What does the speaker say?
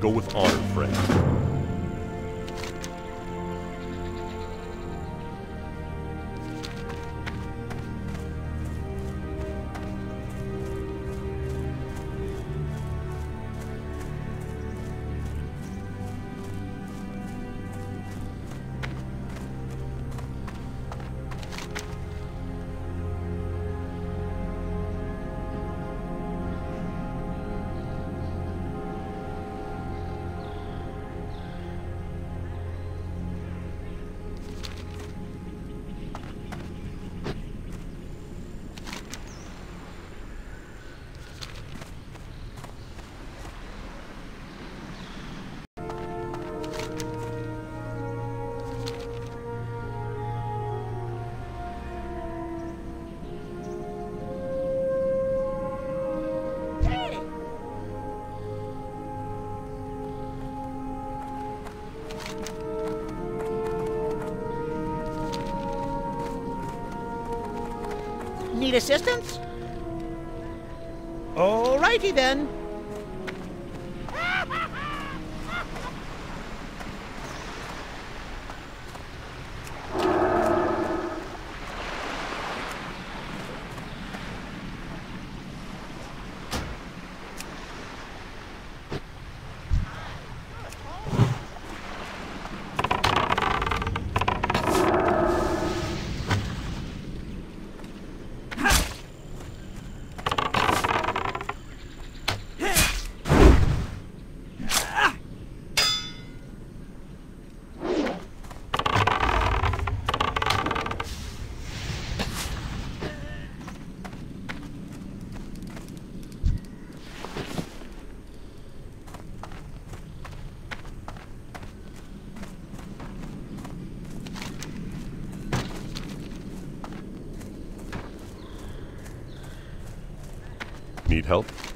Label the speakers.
Speaker 1: Go with honor, friend.
Speaker 2: Need assistance? Alrighty then.
Speaker 1: Need help?